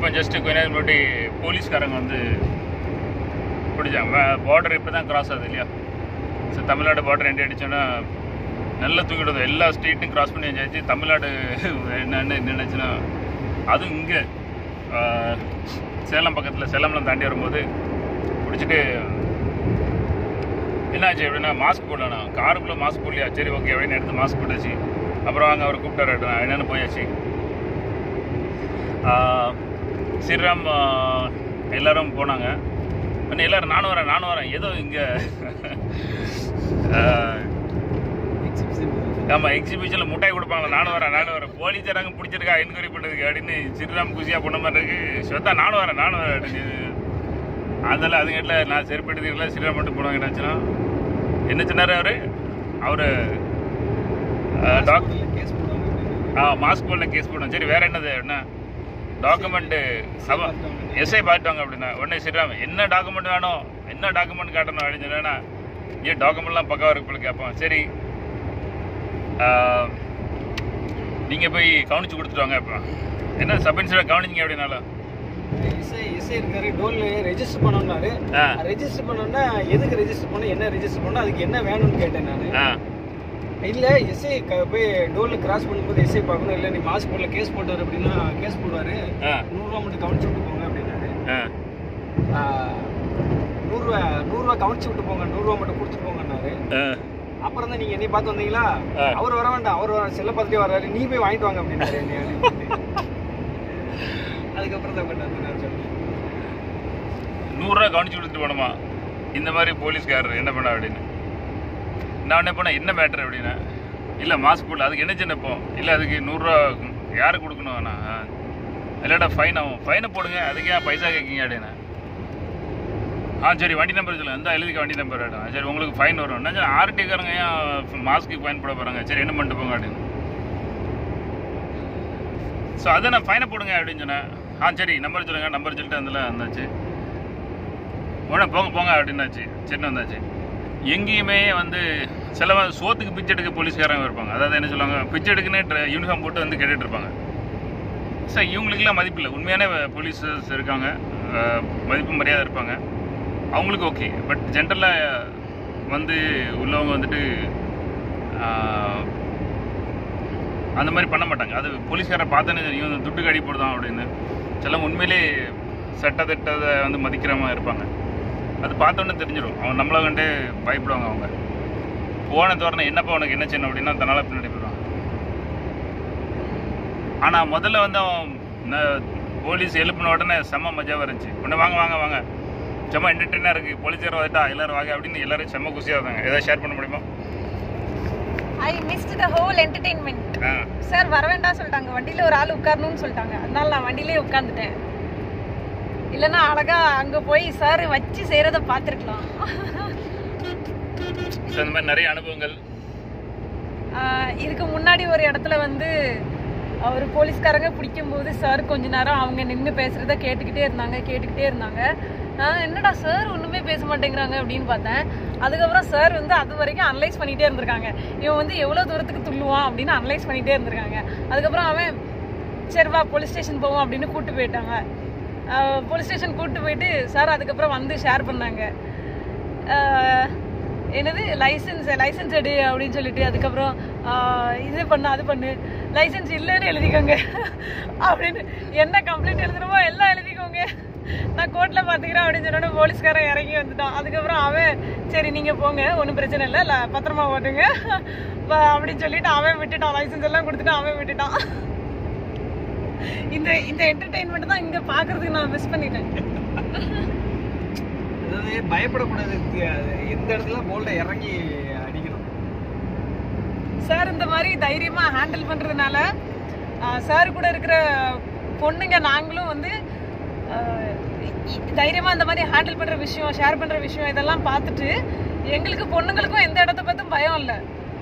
இப்போ ஜஸ்ட்டு கொஞ்ச நேரம் முன்னாடி போலீஸ்காரங்க வந்து பிடிச்சாங்க. பார்டர் இப்போ தான் கிராஸ் ஆகுது இல்லையா? ஸோ தமிழ்நாடு பார்டர் எண்டி அடித்தோன்னா நல்லா தூக்கிடுது எல்லா ஸ்டேட்டும் கிராஸ் பண்ணி வச்சாச்சு. தமிழ்நாடு என்னன்னு நினச்சுன்னா அதுவும் இங்கே சேலம் பக்கத்தில் சேலம்லாம் தாண்டி வரும்போது பிடிச்சிட்டு என்னாச்சு அப்படின்னா மாஸ்க் போடலண்ணா காருக்குள்ளே மாஸ்க் போடலையா? சரி ஓகே அப்படின்னு எடுத்து மாஸ்க் போட்டாச்சு. அப்புறம் அங்கே அவர் கூப்பிட்டாரு என்னென்னு போயாச்சு. ஸ்ரீராம் எல்லாரும் போனாங்க. உடனே எல்லாரும் நானும் வரேன் நானும் வரேன். ஏதோ இங்கே ஆமாம் எக்ஸிபிஷனில் முட்டாய் கொடுப்பாங்க. நானும் வரேன் நானும் வரேன். போலீஸாரங்க பிடிச்சிருக்கா? என்கொயரி பண்ணுறதுக்கு அப்படின்னு ஸ்ரீராம் குஷியாக பண்ண மாதிரி இருக்கு. ஸ்வேதா நானும் வரேன் நானும் வரேன் அப்படின்னு. அதெல்லாம் அதுங்கிட்ட நான் செருப்படுத்திக்கல ஸ்ரீராம் மட்டும் போனாங்க என்னாச்சுன்னா என்ன சொன்னார் அவர்? அவர் டாக் கேஸ் போடுவாங்க ஆ மாஸ்க் போடல கேஸ் போடணும். சரி வேற என்னது? என்ன? டாக்குமெண்ட் அவன் எஸ்ஐ பார்த்துவாங்க அப்படின்னா உடனே ஸ்ரீராம் என்ன டாக்குமெண்ட் வேணும்? என்ன டாக்குமெண்ட் காட்டணும்? அப்படின்னு சொன்னா ஏன் டாக்குமெண்ட்லாம் பக்காவாக இருக்கு போல கேட்பான். சரி நீங்கள் போய் கவனிச்சு கொடுத்துட்டு வாங்க இப்போ என்ன சப் இன்ஸ்பெக்டர் கவனிச்சிங்க அப்படின்னாலும் ரெஜிஸ்டர் பண்ணோம்னாரு. ரெஜிஸ்டர் பண்ணோம்னா எதுக்கு ரெஜிஸ்டர் பண்ண என்ன ரெஜிஸ்டர் பண்ண அதுக்கு என்ன வேணும்னு கேட்டேன் நான். இல்ல எஸ்ஐ போய் டோல்ல கிராஸ் பண்ணும்போது எஸ்ஐ பார்க்கணும். இல்ல நீ மாஸ்க் போடல கேஸ் போட்டாரு அப்படின்னா கேஸ் போடுவாரு. நூறுரூவா மட்டும் கவனிச்சு விட்டு போங்க அப்படின்னாரு. நூறுரூவா நூறுரூவா கவனிச்சு விட்டு போங்க. நூறுரூவா மட்டும் கொடுத்துட்டு போங்கன்னாரு. அப்புறம் தான் நீங்க என்னை பார்த்து வந்தீங்களா. அவர் வர வேண்டாம். அவர் வர செல்ல பார்த்துட்டே வர்றாரு. நீ போய் வாங்கிட்டு வாங்க அப்படின்னாரு. அதுக்கப்புறம் தான் சொன்னேன். நூறுரூவா கவனிச்சு கொடுத்துட்டு போகணுமா இந்த மாதிரி போலீஸ்காரர் என்ன பண்ண அப்படின்னு. நான் உடனே போனால் என்ன மேட்ரு அப்படின்னா இல்லை மாஸ்க் போடல அதுக்கு என்ன சின்ன இப்போ இல்லை அதுக்கு நூறுரூவா யாருக்கு கொடுக்கணும் அண்ணா? இல்லாட்டா ஃபைன் ஆகும். ஃபைனை போடுங்க. அதுக்கு ஏன் பைசா கேட்கீங்க அப்படின்னு? ஆ சரி வண்டி நம்பர் சொல்லுங்கள் இருந்தால் எழுதிக்க வண்டி நம்பர் ஆகிடும் சரி உங்களுக்கு ஃபைன் வரும். என்ன ஆர்டிக்காரங்க ஏன் மாஸ்க்கு ஃபைன் போட போகிறாங்க சரி என்ன பண்ணிட்டு போங்க அப்படின்னு. ஸோ அதை நான் ஃபைனை போடுங்க அப்படின்னு சொன்னேன். ஆ சரி நம்பர் சொல்லுங்க. நம்பர் சொல்லிட்டு அதில் வந்தாச்சு. உடனே போங்க போங்க அப்படின்னாச்சு. சரி வந்தாச்சு? எங்கேயுமே வந்து சில சோத்துக்கு பிச்சை எடுக்க போலீஸ்காரங்க இருப்பாங்க. அதாவது என்ன சொல்லுவாங்க பிச்சை எடுக்குன்னு யூனிஃபார்ம் போட்டு வந்து கேட்டுட்டு இருப்பாங்க சார் இவங்களுக்குலாம் மதிப்பு இல்லை. உண்மையான போலீஸர்ஸ் இருக்காங்க. மதிப்பு மரியாதை இருப்பாங்க. அவங்களுக்கு ஓகே பட் ஜென்ரலாக வந்து உள்ளவங்க வந்துட்டு அந்த மாதிரி பண்ண மாட்டாங்க. அது போலீஸ்காரை பார்த்தோன்னே தெரியும். இவன் துட்டுக்கு அடி போடுதான் அப்படின்னு. சில உண்மையிலே சட்டத்திட்டத்தை வந்து மதிக்கிற மாதிரி இருப்பாங்க. அது பார்த்தோன்னே தெரிஞ்சிடும். அவன் நம்மளை கண்டே பயப்படுவாங்க அவங்க. போன தோரணை என்னப்பா உனக்கு என்ன செய்யணும் அப்படின்னா தன்னால் பின்னாடி போயிடுவான். ஆனால் முதல்ல வந்து அவன் போலீஸ் எழுப்பின உடனே செம்ம மஜாவாக இருந்துச்சு. உடனே வாங்க வாங்க வாங்க. செம்ம என்டர்டெயினாக இருக்குது போலீஸார் வந்துட்டா எல்லாரும் வாங்க அப்படின்னு எல்லாரும் செம்ம குஷியாக இருந்தாங்க. ஏதாவது ஷேர் பண்ண முடியுமா? I missed the whole entertainment sir வர வேண்டாம் சொல்லிட்டாங்க. வண்டியில ஒரு ஆள் உட்காரணும்னு சொல்லிட்டாங்க. அதனால நான் வண்டியிலே உட்காந்துட்டேன் இல்லைன்னா அழகா அங்க போய் சார் வச்சு செய்யறத பார்த்துருக்கலாம். ஸோ இந்த மாதிரி நிறைய அனுபவங்கள். இதுக்கு முன்னாடி ஒரு இடத்துல வந்து அவர் போலீஸ்காரங்க பிடிக்கும்போது சார் கொஞ்ச நேரம் அவங்க நின்று பேசுறத கேட்டுக்கிட்டே இருந்தாங்க கேட்டுக்கிட்டே இருந்தாங்க. நான் என்னடா சார் ஒண்ணுமே பேச மாட்டேங்கிறாங்க அப்படின்னு பார்த்தேன். அதுக்கப்புறம் சார் வந்து அது வரைக்கும் அனலைஸ் பண்ணிட்டே இருந்திருக்காங்க. இவன் வந்து எவ்வளவு தூரத்துக்கு துள்ளுவான் அப்படின்னு அனலைஸ் பண்ணிட்டே இருந்திருக்காங்க. அதுக்கப்புறம் அவன் சரி வா போலீஸ் ஸ்டேஷன் போவோம் அப்படின்னு கூப்பிட்டு போயிட்டாங்க. போலீஸ் ஸ்டேஷன் கூப்பிட்டு போயிட்டு சார் அதுக்கப்புறம் வந்து ஷேர் பண்ணாங்க. என்னது லைசன்ஸ் லைசன்ஸ் எடு அப்படின்னு சொல்லிட்டு அதுக்கப்புறம் இது பண்ணு அது பண்ணு லைசன்ஸ் இல்லைன்னு எழுதிக்கோங்க. அப்படின்னு என்ன கம்ப்ளைண்ட் எழுதுறமோ எல்லாம் எழுதிக்கோங்க. நான் கோர்ட்டில் பார்த்துக்கிறேன் அப்படின்னு சொன்னோட போலீஸ்காரன் இறங்கி வந்துட்டான். அதுக்கப்புறம் அவன் சரி நீங்கள் போங்க ஒன்றும் பிரச்சனை இல்லை பத்திரமா ஓட்டுங்க. அப்படின்னு சொல்லிட்டு அவன் விட்டுட்டான். லைசன்ஸ் எல்லாம் கொடுத்துட்டு அவன் விட்டுட்டான். இந்த இந்த என்டர்டைன்மெண்ட் தான் இங்கே பார்க்கறதுக்கு நான் மிஸ் பண்ணிட்டேன். பயப்படக்கூடாது இந்த இடத்துல போல்ட இறங்கி அடிக்கணும். சார் இந்த மாதிரி தைரியமா ஹேண்டில் பண்றதுனால சார் கூட இருக்கிற பொண்ணுங்க நாங்களும் வந்து தைரியமா இந்த மாதிரி ஹேண்டில் பண்ற விஷயம் ஷேர் பண்ற விஷயம் இதெல்லாம் பார்த்துட்டு எங்களுக்கு பொண்ணுங்களுக்கும் எந்த இடத்த பார்த்தும் பயம் இல்லை.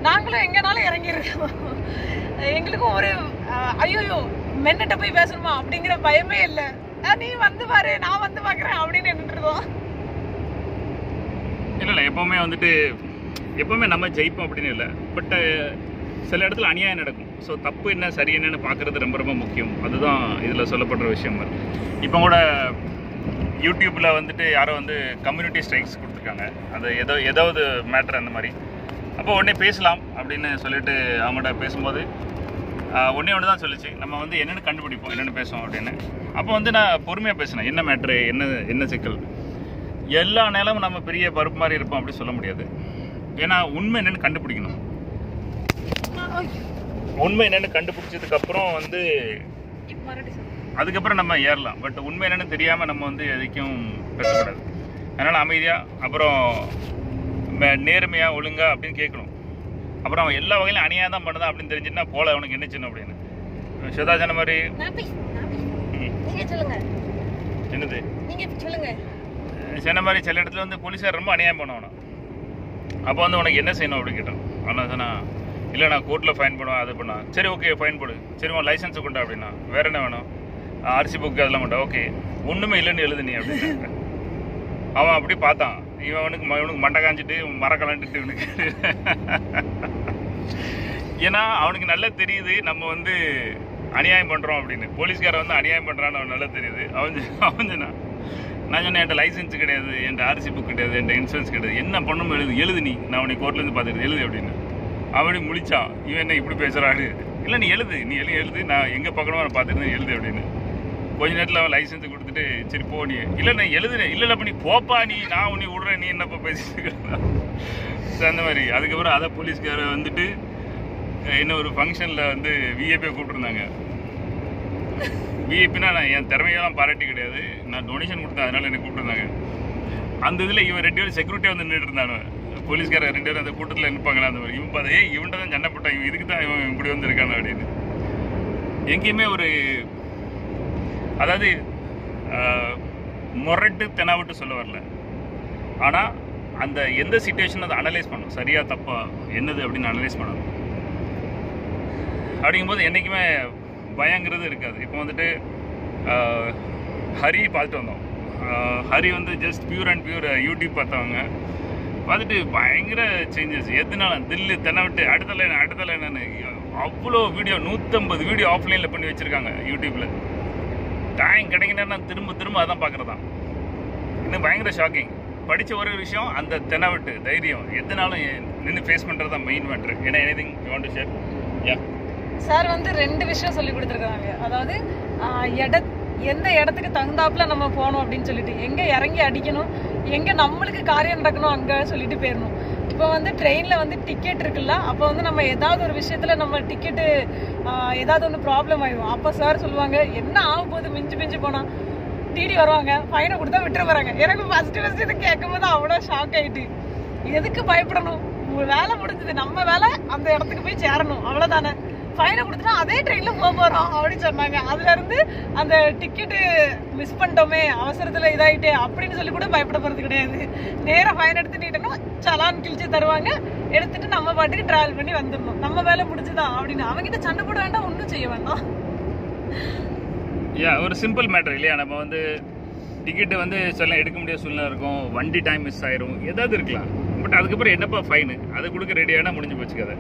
நாங்களும் எங்கனாலும் இறங்கியிருக்கோம் எங்களுக்கும் ஒரு ஐயோயோ மென்னிட்ட போய் பேசணுமா? அப்படிங்கிற பயமே இல்லை. நீ வந்து பாரு நான் வந்து பாக்குறேன் அப்படின்னு நின்றுருக்கோம் இல்லை இல்லை எப்போவுமே வந்துட்டு எப்போவுமே நம்ம ஜெயிப்போம் அப்படின்னு இல்லை. பட்டு சில இடத்துல அநியாயம் நடக்கும். ஸோ தப்பு என்ன சரி என்னன்னு பார்க்குறது ரொம்ப ரொம்ப முக்கியம். அதுதான் இதில் சொல்லப்படுற விஷயம் இப்போ கூட யூடியூப்பில் வந்துட்டு யாரோ வந்து கம்யூனிட்டி ஸ்ட்ரைக்ஸ் கொடுத்துருக்காங்க. அது ஏதோ ஏதாவது மேட்ரு அந்த மாதிரி. அப்போ உடனே பேசலாம் அப்படின்னு சொல்லிட்டு அவங்கள்ட்ட பேசும்போது ஒன்றே ஒன்று தான் சொல்லிச்சு. நம்ம வந்து என்னென்னு கண்டுபிடிப்போம் என்னென்னு பேசுவோம் அப்படின்னு. அப்போ வந்து நான் பொறுமையாக பேசினேன். என்ன மேட்ரு என்ன என்ன சிக்கல்? எல்லா நேரமும் நம்ம பெரிய பருப்பு மாதிரி இருப்போம் அப்படி சொல்ல முடியாது. ஏன்னா உண்மை என்னன்னு கண்டுபிடிக்கணும். உண்மை என்னன்னு கண்டுபிடிச்சதுக்கு அப்புறம் வந்து. அதுக்கப்புறம் நம்ம ஏறலாம். பட் உண்மை என்னன்னு தெரியாம நம்ம வந்து எதைக்கும் பேசக்கூடாது. அதனால அமைதியா அப்புறம் ம- நேர்மையா ஒழுங்கா அப்படின்னு கேட்கணும். அப்புறம் அவன் எல்லா வகையிலும் அணியா தான் பண்ணுதான் அப்படின்னு தெரிஞ்சுன்னா போல அவனுக்கு என்ன சின்ன அப்படின்னு. ஸ்வேதா சொன்ன மாதிரி என்னது? நீங்க சொல்லுங்க. சொன்ன மாதிரி சில இடத்துல வந்து போலீஸார் ரொம்ப அநியாயம் பண்ணுவானோ அப்போ வந்து உனக்கு என்ன செய்யணும் அப்படின்னு கேட்டான். அவன் சொன்னா இல்லை நான் கோர்ட்டில் ஃபைன் பண்ணுவேன். அது பண்ணா சரி ஓகே ஃபைன் போடு. சரி உன் லைசன்ஸ் கொண்டா அப்படின்னா. வேற என்ன வேணும்? ஆர்சி புக்கு அதெல்லாம் கொண்டா ஓகே ஒன்றுமே இல்லைன்னு எழுது நீ அப்படின்னு. அவன் அப்படி பார்த்தான். இவன் அவனுக்கு ம- இவனுக்கு மண்டை காஞ்சிட்டு மரக்கலான்ட்டு இவனுக்கு. ஏன்னா அவனுக்கு நல்லா தெரியுது நம்ம வந்து அநியாயம் பண்ணுறோம் அப்படின்னு. போலீஸ்காரன் வந்து அநியாயம் பண்ணுறான்னு அவன் நல்லா தெரியுது. அவன் சொ- அவன் நான் சொன்னேன் என்கிட்ட லைசன்ஸ் கிடையாது என்கிட்ட ஆர்சி புக் கிடையாது என்கிட்ட இன்சூரன்ஸ் கிடையாது. என்ன பண்ணணும் எழுது எழுது நீ. நான் உன்னை கோர்ட்லேருந்து பார்த்துட்டு எழுது அப்படின்னு. அவனே முழிச்சான் இவன் என்ன இப்படி பேசுகிறாரு இல்லை நீ எழுது நீ எழுதி எழுது. நான் எங்கே பார்க்கணுமோ நான் பார்த்துட்டு எழுது அப்படின்னு. கொஞ்ச நேரத்தில் அவன் லைசன்ஸ் கொடுத்துட்டு சரி போ நீ. இல்லை நான் எழுதுறேன். இல்லை இல்லை நீ போப்பா நீ. நான் உன்னை விடுறேன் நீ என்னப்பா பேசிட்டு அந்த மாதிரி. அதுக்கப்புறம் அதை போலீஸ்கார வந்துட்டு என்ன ஒரு ஃபங்க்ஷனில் வந்து விஏபியை கூப்பிட்டுருந்தாங்க. விஐபினா நான் என் திறமையெல்லாம் பாராட்டி கிடையாது. நான் டொனேஷன் கொடுத்தேன் அதனால என்னை கூப்பிட்டுருந்தாங்க. அந்த இதில் இவன் ரெண்டு பேரும் செக்யூரிட்டியாக வந்து நின்றுட்டு இருந்தானு. போலீஸ்காரர் ரெண்டு பேரும் அந்த கூட்டத்தில் நிற்பாங்களா அந்த மாதிரி. இவன் பார்த்தா ஏ இவன்ட்ட தான் சண்டை போட்டான். இவன் இதுக்கு தான் இவன் இப்படி வந்திருக்கான் அப்படின்னு. எங்கேயுமே ஒரு அதாவது முரட்டு தெனாவிட்டு சொல்ல வரல. ஆனால் அந்த எந்த சுச்சுவேஷன் அதை அனலைஸ் பண்ணும் சரியா தப்பா என்னது அப்படின்னு அனலைஸ் பண்ணணும். அப்படிங்கும்போது என்றைக்குமே பயங்கிறது இருக்காது. இப்போ வந்துட்டு ஹரி பார்த்துட்டு வந்தோம். ஹரி வந்து just pure and pure YouTube பார்த்தவங்க. பார்த்துட்டு பயங்கர சேஞ்சஸ் எதுனால? தில்லு தென்னவிட்டு அடுத்த லைன் அடுத்த லைன் அவ்வளோ வீடியோ நூற்றம்பது வீடியோ ஆஃப்லைனில் பண்ணி வச்சுருக்காங்க யூடியூப்பில் டைம் கிடைக்கணும்னா திரும்ப திரும்ப அதான் பார்க்குறதான். இன்னும் பயங்கர ஷாக்கிங் படித்த ஒரு விஷயம் அந்த தென்னவிட்டு தைரியம். எதுனாலும் நின்று ஃபேஸ் பண்ணுறது தான் மெயின் மேட்ரு ஏன்னா anything you want to share yeah sir வந்து ரெண்டு விஷயம் சொல்லி கொடுத்துருக்காங்க. அதாவது ஆஹ், எட எந்த இடத்துக்கு தகுந்தாப்புல நம்ம போகணும் அப்படின்னு சொல்லிட்டு எங்க இறங்கி அடிக்கணும் எங்க நம்மளுக்கு காரியம் நடக்கணும் அங்க சொல்லிட்டு போயிடணும் இப்போ வந்து ட்ரெயினில் வந்து டிக்கெட் இருக்குல்ல அப்போ வந்து நம்ம ஏதாவது ஒரு விஷயத்தில் நம்ம டிக்கெட்டு ஏதாவது ஒன்று ப்ராப்ளம் ஆயிடும் அப்போ சார் சொல்லுவாங்க என்ன ஆகும் போகுது மிஞ்சு மிஞ்சு போனால் டிடி வருவாங்க ஃபைனை கொடுத்தா விட்டுற வராங்க. எனக்கு ஃபஸ்ட்டு ஃபஸ்ட்டு இது கேட்கும் போது அவ்வளோ ஷாக் ஆயிட்டு. எதுக்கு பயப்படணும்? வேலை முடிஞ்சது நம்ம வேலை அந்த இடத்துக்கு போய் சேரணும். அவ்வளோதானே ஃபைனை கொடுத்துட்டா அதே ட்ரெயினில் போக போகிறோம் அப்படின்னு சொன்னாங்க. அதுலேருந்து அந்த டிக்கெட்டு மிஸ் பண்ணிட்டோமே அவசரத்தில் இதாயிட்டே அப்படின்னு சொல்லி கூட பயப்பட போகிறது கிடையாது. நேராக ஃபைன் எடுத்து நீட்டணும் சலான் கிழிச்சு தருவாங்க. எடுத்துட்டு நம்ம பாட்டுக்கு ட்ராவல் பண்ணி வந்துடணும். நம்ம வேலை முடிஞ்சுதான் அப்படின்னு. அவங்ககிட்ட சண்டை போட வேண்டாம் ஒன்றும் செய்ய வேண்டாம். யா ஒரு சிம்பிள் மேட்டர் இல்லையா? நம்ம வந்து டிக்கெட்டு வந்து சில எடுக்க முடியாத சூழ்நிலை இருக்கும். வண்டி டைம் மிஸ் ஆயிரும். ஏதாவது இருக்கலாம். பட் அதுக்கப்புறம் என்னப்பா ஃபைனு அது கொடுக்க ரெடியானா முடிஞ்சு போச்சு கதை.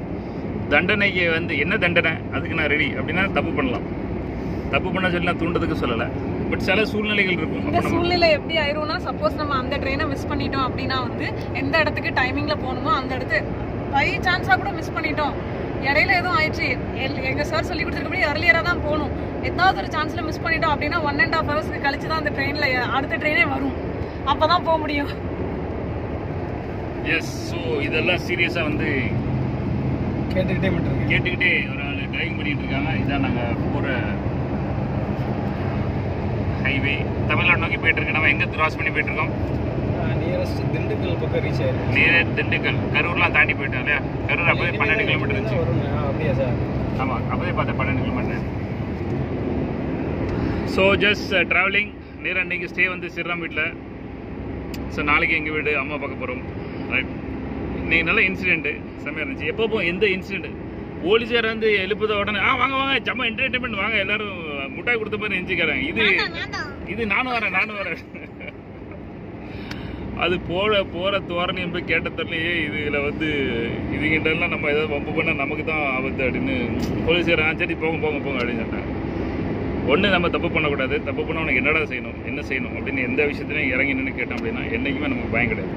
தண்டனைக்கு வந்து என்ன தண்டனை? அதுக்கு நான் ரெடி அப்படின்னா தப்பு பண்ணலாம். தப்பு பண்ண சொல்லி நான் தூண்டதுக்கு சொல்லலை. பட் சில சூழ்நிலைகள் இருக்கும். இந்த சூழ்நிலை எப்படி ஆயிரும்னா சப்போஸ் நம்ம அந்த ட்ரெயினை மிஸ் பண்ணிட்டோம் அப்படின்னா வந்து எந்த இடத்துக்கு டைமிங்ல போகணுமோ அந்த இடத்து பை சான்ஸா கூட மிஸ் பண்ணிட்டோம். இடையில எதுவும் ஆயிடுச்சு. எங்க சார் சொல்லி கொடுத்துருக்கபடி earlier-ஆ தான் போகணும். ஏதாவது ஒரு சான்ஸ்ல மிஸ் பண்ணிட்டோம் அப்படின்னா ஒன் அண்ட் ஹாஃப் ஹவர்ஸ்க்கு கழிச்சு தான் அந்த ட்ரெயின்ல அடுத்த ட்ரெயினே வரும். அப்பதான் போக முடியும். எஸ் ஸோ இதெல்லாம் சீரியஸாக வந்து கேட்டுக்கிட்டே மட்டும் கேட்டுக்கிட்டே ஒரு ஆள் டிரைவிங் பண்ணிட்டு இருக்காங்க. இதான் நாங்கள் போகிற ஹைவே தமிழ்நாடு நோக்கி போயிட்டு இருக்கு. நம்ம எங்கே கிராஸ் பண்ணி போயிட்டு இருக்கோம்? நியரஸ்ட் திண்டுக்கல் பக்கம் ரீச் ஆயிருக்கு. நேரே திண்டுக்கல். கரூர்லாம் தாண்டி போயிட்டோம் இல்லையா கரூர் அப்போவே பன்னெண்டு கிலோமீட்டர் இருந்துச்சு. அப்படியா சார்? ஆமாம் அப்போவே பார்த்தேன் பன்னெண்டு கிலோமீட்டர் ஸோ ஜஸ்ட் ட்ராவலிங் நேராக அன்றைக்கி ஸ்டே வந்து ஸ்ரீராம் வீட்டில் ஸோ நாளைக்கு எங்கள் வீடு? அம்மா பார்க்க போகிறோம் ரைட் இன்னைக்கு நல்ல இன்சிடென்ட்டு செம்மையாக இருந்துச்சு. எப்போ எந்த இன்சிடென்ட் போலீஸார் வந்து எழுப்புத உடனே ஆ வாங்க வாங்க செம்ம என்டர்டைன்மெண்ட் வாங்க எல்லாரும் முட்டாய் கொடுத்த மாதிரி நினச்சிக்கிறேன் இது இது நானும் வரேன் நானும் வரேன். அது போற போற தோரணையும் போய் கேட்ட தரலையே இதுல வந்து இதுகிட்டலாம் நம்ம ஏதாவது வம்பு பண்ணா நமக்கு தான் ஆபத்து அப்படின்னு போலீஸார் ஆ சரி போங்க போங்க போங்க அப்படின்னு சொன்னாங்க. ஒன்று நம்ம தப்பு பண்ணக்கூடாது. தப்பு பண்ண உனக்கு என்னடா செய்யணும் என்ன செய்யணும் அப்படின்னு எந்த விஷயத்துலையும் இறங்கி நின்று கேட்டோம் அப்படின்னா என்றைக்குமே நமக்கு பயம் கிடையாது.